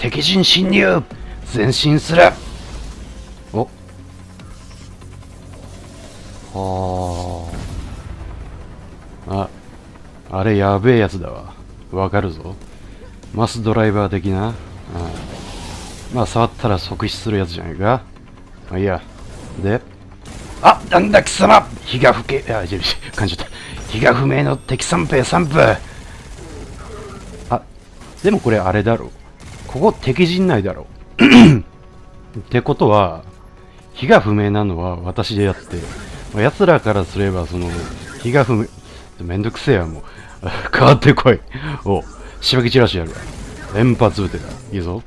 敵陣侵入。前進する。お。はあ。ああれやべえやつだわ。わかるぞ。マスドライバー的な。あまあ触ったら即死するやつじゃないか。まあいいや。で。あなんだ貴様。火が吹け。あじゃ感じた。火が不明の敵三兵三部。あでもこれあれだろここ敵陣内だろってことは火が不明なのは私であって、奴らからすればその火が不明めんどくせえやもう。変わってこい。おしばきチラシやるわ。連発撃てた。いいぞ。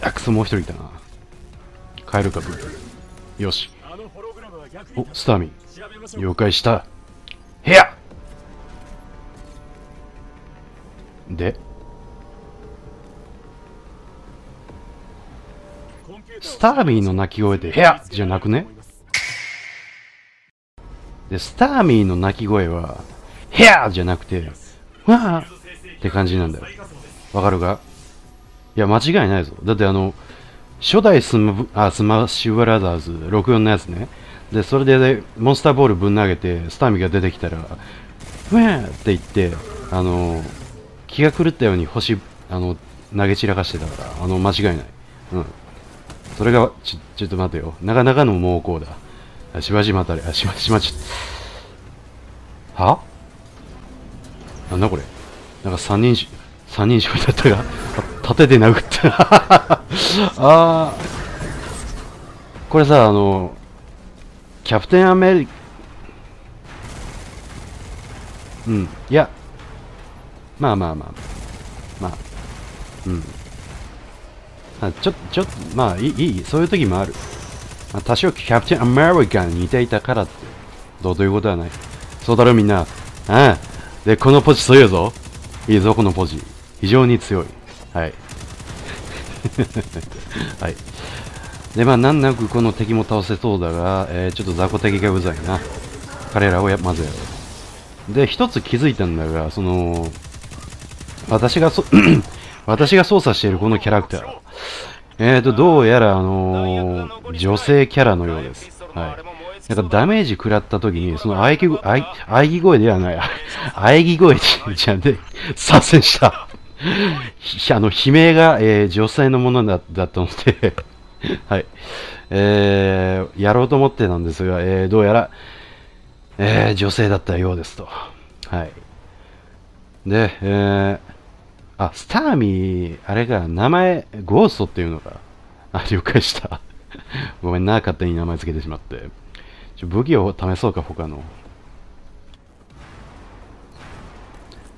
あクソもう一人いたな。帰るかブーよし。おスターミン。了解した。部屋。でスターミーの鳴き声で部屋じゃなくね？で、スターミーの鳴き声は、部屋じゃなくて、わーって感じなんだよ。わかるか？いや、間違いないぞ。だってあの、初代スマあスマッシュブラザーズ64のやつね。で、それで、モンスターボールぶん投げて、スターミーが出てきたら、ふわーって言って、あの、気が狂ったように星、あの、投げ散らかしてたから、あの、間違いない。うん。それが、ち、ちょっと待てよ。なかなかの猛攻だ。あ、しばじまたれ。あ、しば、しばち、は？なんだこれ。なんか三人し、三人称だったが、盾で殴った。ああ。これさ、あの、キャプテンアメリカ、うん、いや、まあまあまあ、まあ、うん。あちょっと、ちょっと、まあいい、いい、そういう時もある。まあ、多少キャプテンアメリカに似ていたからって、どうということはない。そうだろみんな。ああ。で、このポジ強いぞ。いいぞ、このポジ。非常に強い。はい。はい。で、まあ、難なくこの敵も倒せそうだが、えー、ちょっと雑魚敵がうざいな。彼らをやまずやろう。で、一つ気づいたんだが、その、私がそ、私が操作しているこのキャラクター。えーと、どうやら、あのー、女性キャラのようです。はい。なんかダメージ食らった時に、その喘ぎ声、喘ぎ声ではない、喘ぎ声じゃね、左遷した。あの、悲鳴が、えー、女性のものだだったので はい。えー、やろうと思ってたんですが、えー、どうやら、えー、女性だったようですと。はい。で、えー、あ、スターミー、あれが、名前、ゴーストっていうのか。あ、了解した。ごめんな、勝手に名前つけてしまって。ちょ武器を試そうか、他の。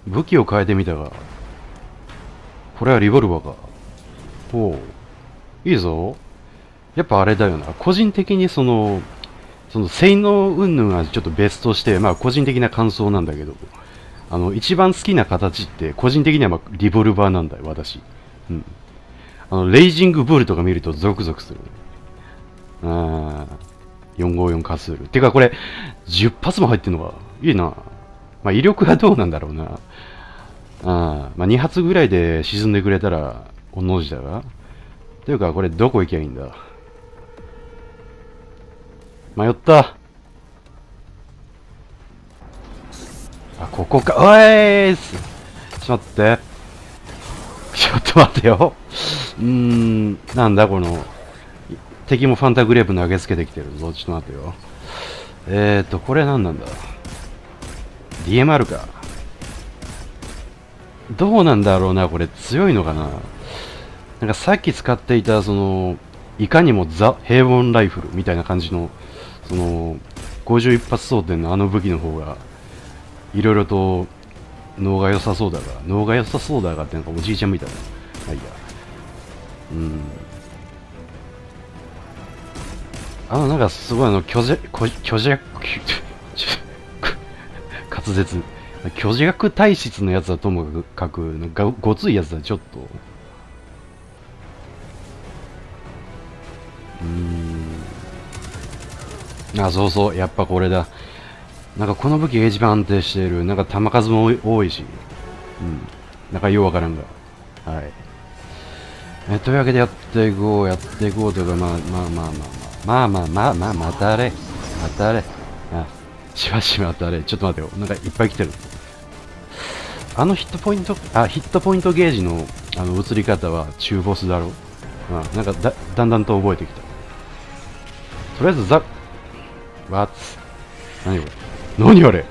武器を変えてみたが。これはリボルバーか。ほう。いいぞ。やっぱあれだよな。個人的にその、その性能云々はちょっと別として、まあ個人的な感想なんだけど、あの、一番好きな形って、個人的にはまあリボルバーなんだよ、私。うん。あの、レイジングブールとか見るとゾクゾクする。あ。454カスール。てかこれ、10発も入ってんのか。いいな。まあ、威力がどうなんだろうな。あ、まあ、2発ぐらいで沈んでくれたら、おの字だが。ていうか、これどこ行きゃいいんだ。迷った。ここか。おいちょっと待って。ちょっと待ってよ。うーん、なんだこの、敵もファンタグレープ投げつけてきてるぞ。ちょっと待ってよ。えーと、これ何なんだ ?DMR か。どうなんだろうな、これ。強いのかな？なんかさっき使っていた、その、いかにもザ・平凡ライフルみたいな感じの、その、51発装填のあの武器の方が、いろいろと、脳が良さそうだが、脳が良さそうだがってなんかおじいちゃんみたいな。はいや。うん。あの、なんかすごいあの、虚弱、虚弱、滑舌。虚弱体質のやつはともかく、がごついやつはちょっと。うーん。あ、そうそう、やっぱこれだ。なんかこの武器が一番安定している。なんか弾数も多いし。うん。なんかようわからんが。はい。えというわけでやっていこう、やっていこうというか、まあまあまあまあまあ、まあまあまあまあ、またあれ、またあれ、あ、しばしばまたあれ、ちょっと待ってよ、なんかいっぱい来てる。あのヒットポイント、あ、ヒットポイントゲージのあの移り方は中ボスだろう。うん、なんかだだんだんと覚えてきた。とりあえずザ、わっつ。何これ何あれ？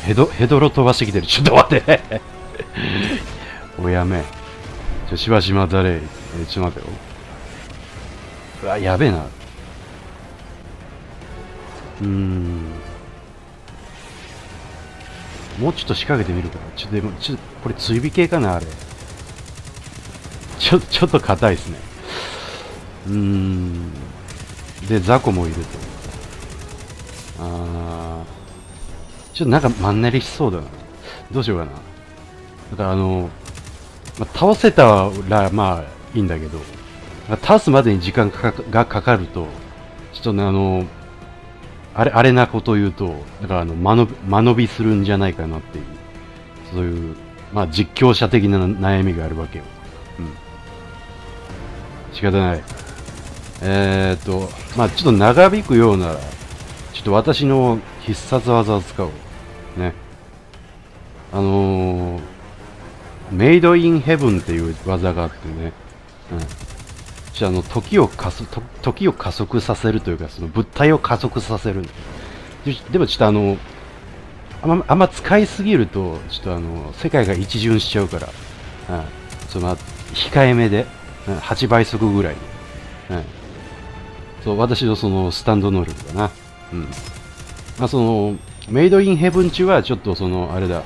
ヘド、ヘドロ飛ばしてきてる。ちょっと待って おやめ。ちょ、しばしまたれ。え、ちょっと待てよ。うわ、やべえな。うーん。もうちょっと仕掛けてみるか。ちょっとでも、ちょ、これ追尾系かな、あれ。ちょ、ちょっと硬いですね。うーん。で、雑魚もいると。あー。ちょっとなんかマンネリしそうだな。どうしようかな。だからあの、まあ、倒せたらまあいいんだけど、倒すまでに時間がかかると、ちょっとね、あの、あれ、あれなこと言うと、だからあの、間延び、間延びするんじゃないかなっていう、そういう、まあ実況者的な悩みがあるわけよ。うん。仕方ない。えー、っと、まあちょっと長引くようなら、ちょっと私の必殺技を使おう。ね。あのー、メイドインヘブンっていう技があってね。うん。じゃあの、時を加速、時を加速させるというか、その物体を加速させる。でもちょっとあの、あんま、あんま使いすぎると、ちょっとあの、世界が一巡しちゃうから、うん。その、控えめで、うん、8倍速ぐらいに。うん。そう、私のその、スタンド能力だな。うん。まあ、その、メイドインヘブン中はちょっとその、あれだ、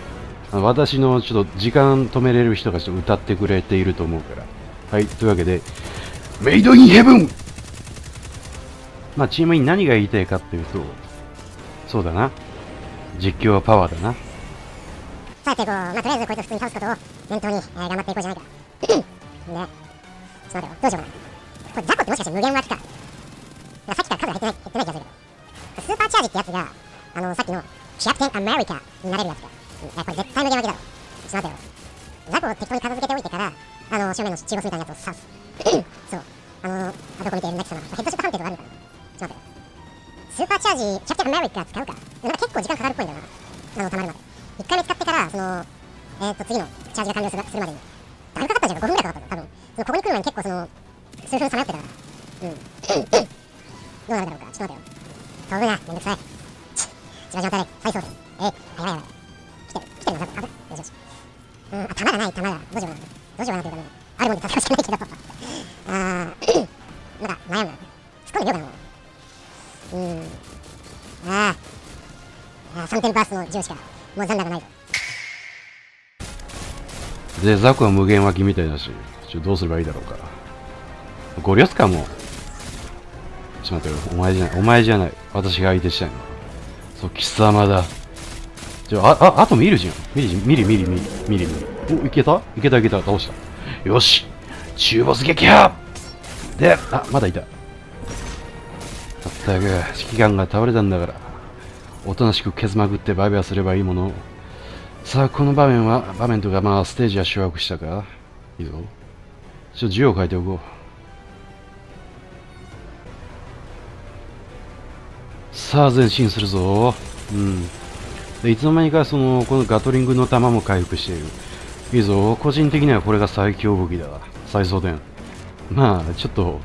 私のちょっと時間止めれる人がちょっと歌ってくれていると思うから。はい、というわけで、メイドインヘブンまあ、チームに何が言いたいかっていうと、そうだな。実況はパワーだな。さ、てこう。まあ、とりあえずこいつ普通に倒すことを念頭に、えー、頑張っていこうじゃないか。で、ちょっと待てよ。どうしようかな。これ、ザコってもしかして無限脇か。かさっきから数が減ってない、減ってない気がするけど。スーパーチャージってやつが、あの、さっきのキャプテンアメリカになれるやつか。いや、これ絶対無限脇だろ。ちょっと待ってよ。ザコを適当に片付けておいてから、あの、正面の中ボスみたいなやつを刺す。そう。あの、あどこ見てるんだっけな。ヘッドショット判定とかあるのかなちょっと待って。スーパーチャージ、キャプテンアメリカ使うか。なんか結構時間かかるっぽいんだよな。あの、たまるまで。1回目使ってから、その、えー、っと、次のチャージが完了するするまでに。だいぶかかったじゃん。5分くらいかかった多分。そのここに来る前に結構その、数分さまよってたから。うん。どうなるだろうか。ちょっと待ってよ。飛ぶな。めんどくさい。ち、一番上体再操作。えー、やばいやばい。来てる。来てるの、あぶ。よしよし。うん、あ、弾がない、弾が。どうしようかな。どうしようかなというかね。あるもんで戦うしかないけど。あー、なんか悩むな。突っ込んでみようかな、もう。うん。あーあ。あ3点バースの銃しか、もう残高ないと。で、ザクは無限脇みたいだし、ちょどうすればいいだろうか。ゴリ押すかも。ちょっと待ってよ。お前じゃない。お前じゃない。私が相手したいの。そう、貴様だ。ちょ、あ、あ、あと見るじゃん。見る、見る、見る、見る、見る、お、いけた？いけた、いけた。倒した。よし中ボス撃破で、あ、まだいた。まったく、指揮官が倒れたんだから。おとなしくケツまぐってバイバイすればいいもの。さあ、この場面は、場面とか、まあ、ステージは掌握したか？いいぞ。ちょっと字を書いておこう。さあ、前進するぞ。うん。で、いつの間にか、その、このガトリングの弾も回復している。いいぞ。個人的にはこれが最強武器だ。再送電。まあ、ちょっと、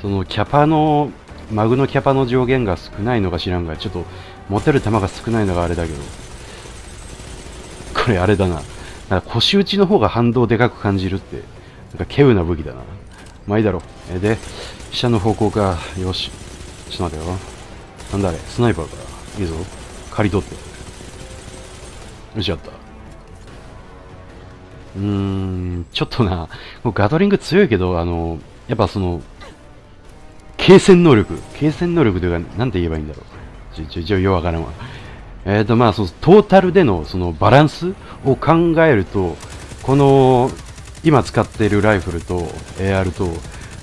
その、キャパの、マグのキャパの上限が少ないのか知らんが、ちょっと、持てる弾が少ないのがあれだけど。これあれだな。なんか腰打ちの方が反動でかく感じるって、なんか稀有な武器だな。まあいいだろう。えで、下の方向か。よし。ちょっと待てよ。なんだあれ、スナイパーか。いいぞ。刈り取って。よし、やった。うーん、ちょっとな、ガトリング強いけど、あの、やっぱその、継戦能力、継戦能力というか、なんて言えばいいんだろう。ちょ、ちょ、ちょ、ようわからんわ。えっ、ー、と、まあ、その、トータルでの、その、バランスを考えると、この、今使っているライフルと、AR と、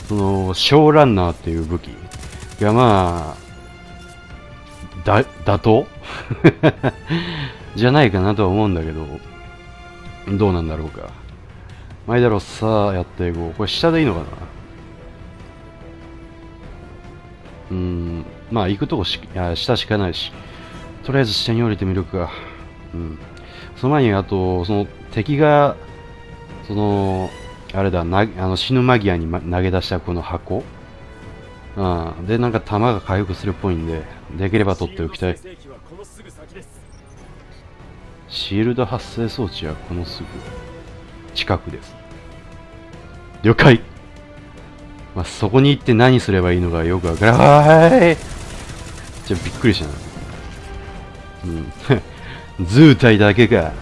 その、ショーランナーっていう武器が、まあ、だ、妥当 じゃないかなとは思うんだけど、どうなんだろうか。まあいいだろうさあやっていこう。これ下でいいのかな？うんまあ行くとこしいや下しかないし。とりあえず下に降りてみるか。うん。その前にあとその敵がそのあれだなあの死ぬ間際に、ま、投げ出したこの箱。うんでなんか弾が回復するっぽいんでできれば取っておきたいシールド発生装置はこのすぐ近くです。了解まあ、そこに行って何すればいいのかよくわからない。ちょ、びっくりしたな。うん。図体だけか。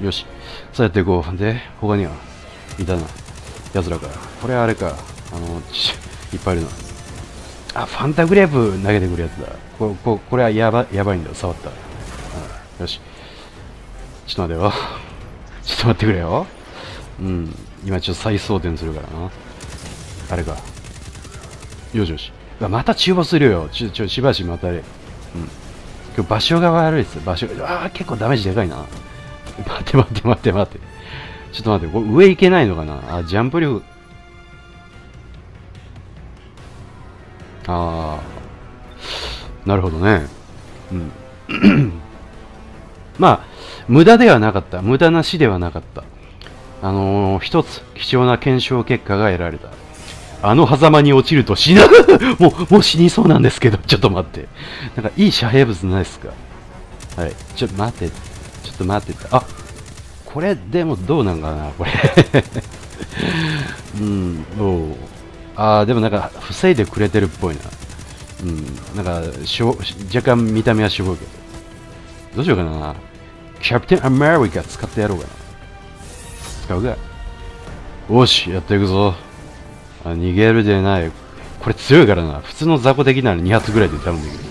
よし。そうやっていこう。で、他にはいたな。奴らか。これあれか。あの、ちいっぱいいるな。あ、ファンタグレープ投げてくるやつだ。こここれはやばやばいんだよ。触った。うんよし。ちょっと待てよ。ちょっと待ってくれよ。うん。今ちょっと再装填するからな。あれか。よしよし。また中没するよ。ちょ、ちょ、しばしまたあれ。うん。今日場所が悪いです。場所が。ああ、結構ダメージでかいな。待って待って待って待って。ちょっと待って、これ上行けないのかな？あ、ジャンプ力。ああ。なるほどね。うん。まあ、無駄ではなかった。無駄な死ではなかった。あのー、一つ貴重な検証結果が得られた。あの狭間に落ちると死ぬ もう、もう死にそうなんですけど、ちょっと待って。なんかいい遮蔽物ないですか？はい。ちょっと待って。ちょっと待って。あ、これでもどうなんかな、これ。うん、おうあー、でもなんか防いでくれてるっぽいな。うん、なんかしょ、若干見た目はしょぼいけど。どうしようかな。キャプテンアメリカ使ってやろうかな。使うか。よし、やっていくぞ。あ逃げるでない。これ強いからな。普通の雑魚的なら2発ぐらいで多分できる。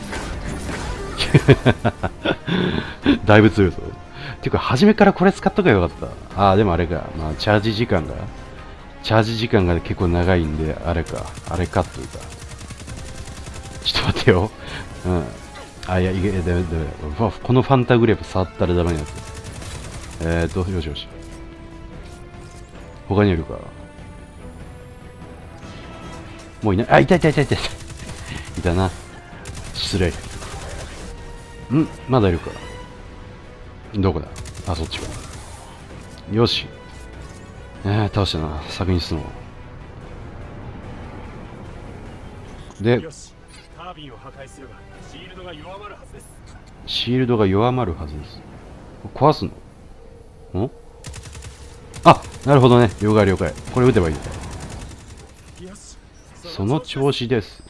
だいぶ強いぞ。ていうか、初めからこれ使っとけばよかった。ああ、でもあれか。まあ、チャージ時間が、チャージ時間が結構長いんで、あれか。あれかというか。ちょっと待ってよ。うん。あ、いや、いけ、ダメダメ。ファこのファンタグレープ触ったらダメなやつ。えーと、よしよし。他にいるか。もういない。あ、いたいたいたいたいた。いたな。失礼。んまだいるか。どこだ？あ、そっちか。よし。えー、倒したな。先に進もう。で、シールドが弱まるはずですシールドが弱まるはずです。壊すの？ん？あ、なるほどね。了解了解。これ撃てばいいその調子です。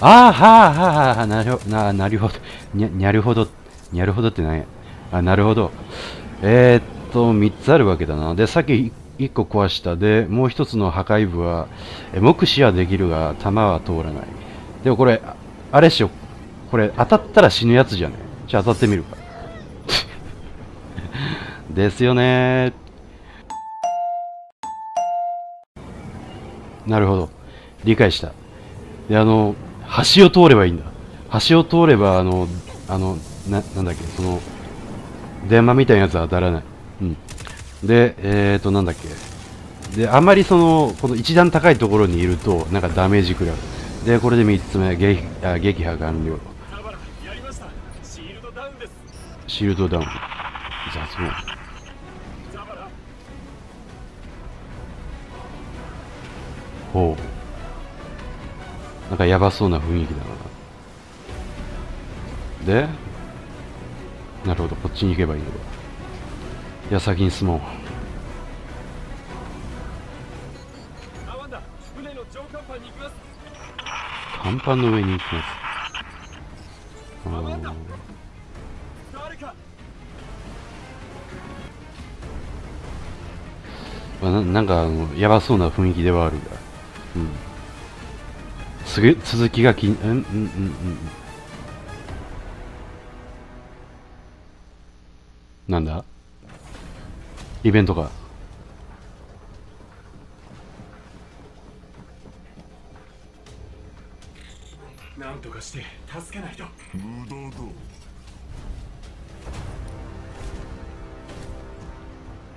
あーはあはあはあ、なるほど、な、なるほど。にゃ、にゃるほど、にゃるほどってなんや。あ、なるほど。えー、っと、3つあるわけだな。で、さっき1個壊した。で、もう1つの破壊部は、目視はできるが、弾は通らない。でもこれ、あれっしょ。これ、当たったら死ぬやつじゃねじゃあ当たってみるか。ですよねなるほど。理解した。で、あの、橋を通ればいいんだ。橋を通れば、あの、あの、な、なんだっけ、その、電話みたいなやつは当たらない。うん。で、えーと、なんだっけ。で、あまりその、この一段高いところにいると、なんかダメージ食らう。で、これで3つ目、撃あ撃破完了。シールドダウン。雑音。ほう。なんかやばそうな雰囲気だな。で、なるほど、こっちに行けばいいのか。いや、先に進もう。甲板の上に行きます。あななんかあの、やばそうな雰囲気ではあるが。うん。すげ、続きが気に、うん、うん、うん、うん。なんだ？イベントか。なんとかして助けないと。無駄だ。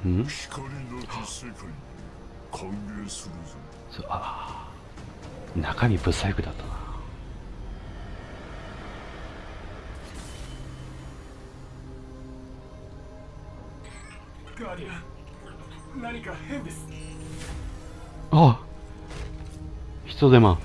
ん？光なき世界歓迎するぞ。そうああ。中身ブサイクだったなあ人手間。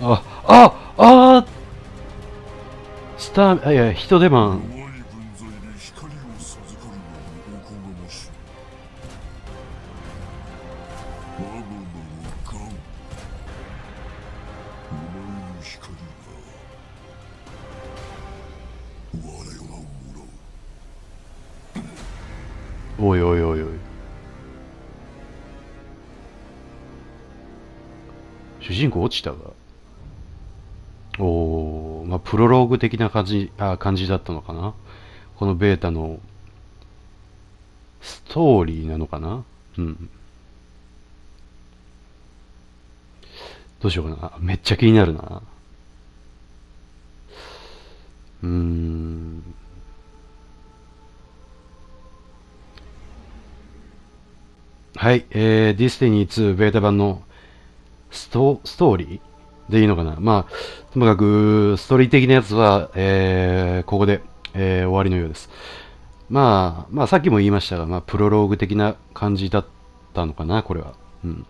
あああスターあいや人手間弱い分際で光を授かるのもおこがましい我が名はガンおいおいおいおい。主人公落ちたが。おおまあプロローグ的な感じあ感じだったのかな？このベータのストーリーなのかな？うん。どうしようかな。めっちゃ気になるな。うん。はい、えー、 Destiny 2ベータ版のストストーリー？でいいのかなまあ、ともかく、ストーリー的なやつは、えー、ここで、えー終わりのようです。まあ、まあ、さっきも言いましたが、まあ、プロローグ的な感じだったのかな、これは。うん。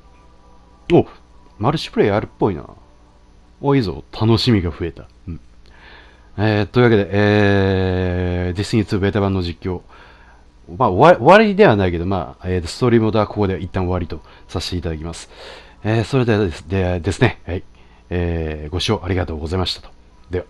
おマルチプレイあるっぽいな。お、いいぞ。楽しみが増えた。うん。えー、というわけで、えー、 Destiny 2ベータ版の実況。まあ、終わ終わりではないけど、まあ、えー、ストーリーモードはここで一旦終わりとさせていただきます。えー、それではですでですね、はい。えー、ご視聴ありがとうございましたと。では。